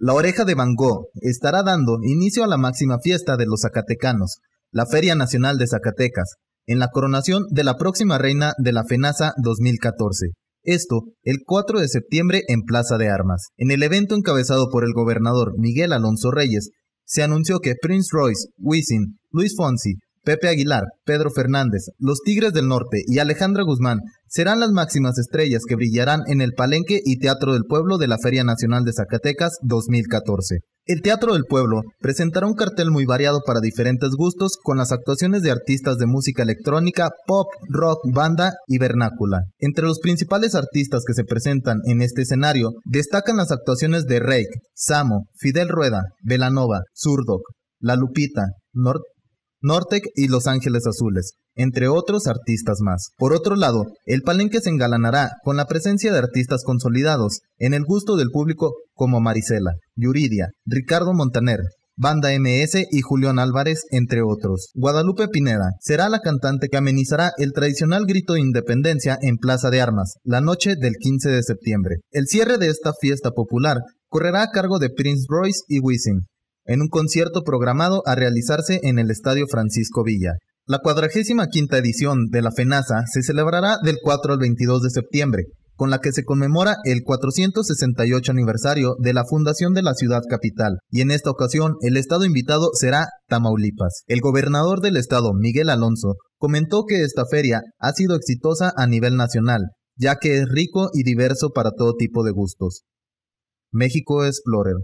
La Oreja de Van Gogh estará dando inicio a la máxima fiesta de los zacatecanos, la Feria Nacional de Zacatecas, en la coronación de la próxima reina de la FENASA 2014. Esto el 4 de septiembre en Plaza de Armas. En el evento encabezado por el gobernador Miguel Alonso Reyes, se anunció que Prince Royce, Wisin, Luis Fonsi, Pepe Aguilar, Pedro Fernández, los Tigres del Norte y Alejandra Guzmán serán las máximas estrellas que brillarán en el Palenque y Teatro del Pueblo de la Feria Nacional de Zacatecas 2014. El Teatro del Pueblo presentará un cartel muy variado para diferentes gustos con las actuaciones de artistas de música electrónica, pop, rock, banda y vernácula. Entre los principales artistas que se presentan en este escenario destacan las actuaciones de Rake, Samo, Fidel Rueda, Velanova, Zurdok, La Lupita, Nord Nortec y Los Ángeles Azules, entre otros artistas más. Por otro lado, el palenque se engalanará con la presencia de artistas consolidados en el gusto del público como Marisela, Yuridia, Ricardo Montaner, Banda MS y Julián Álvarez, entre otros. Guadalupe Pineda será la cantante que amenizará el tradicional grito de independencia en Plaza de Armas, la noche del 15 de septiembre. El cierre de esta fiesta popular correrá a cargo de Prince Royce y Wisin, en un concierto programado a realizarse en el Estadio Francisco Villa. La cuadragésima quinta edición de la FENASA se celebrará del 4 al 22 de septiembre, con la que se conmemora el 468 aniversario de la fundación de la ciudad capital, y en esta ocasión el estado invitado será Tamaulipas. El gobernador del estado, Miguel Alonso, comentó que esta feria ha sido exitosa a nivel nacional, ya que es rico y diverso para todo tipo de gustos. México Explorer